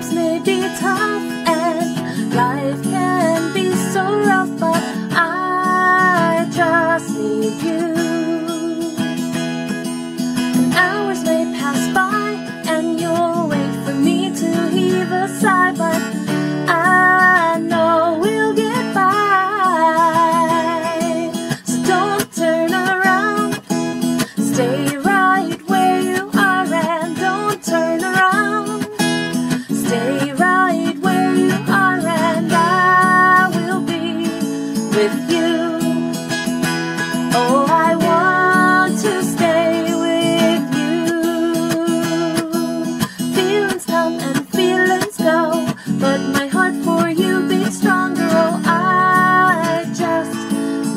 times may be tough and life can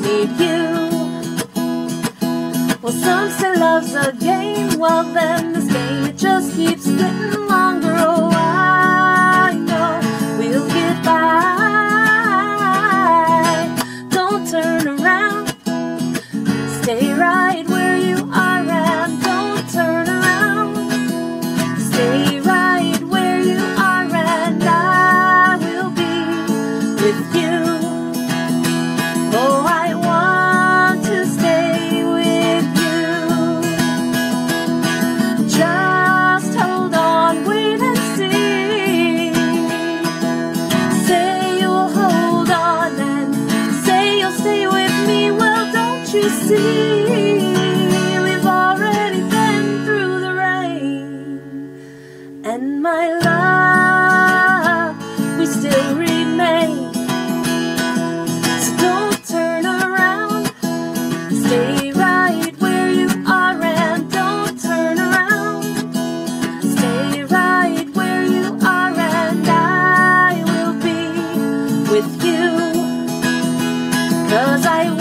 need you. Well, some say love's a game. Well, then this game, it just keeps getting longer. Oh, I know we'll get by. Don't turn around. Stay right you see? We've already been through the rain, and my love, we still remain. So don't turn around, stay right where you are, and don't turn around, stay right where you are, and I will be with you, cause I